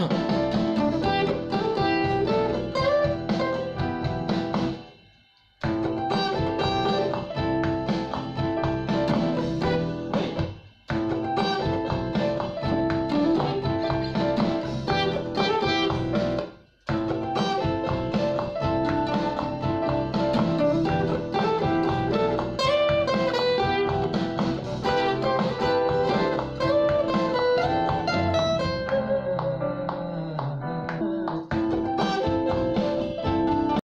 そ。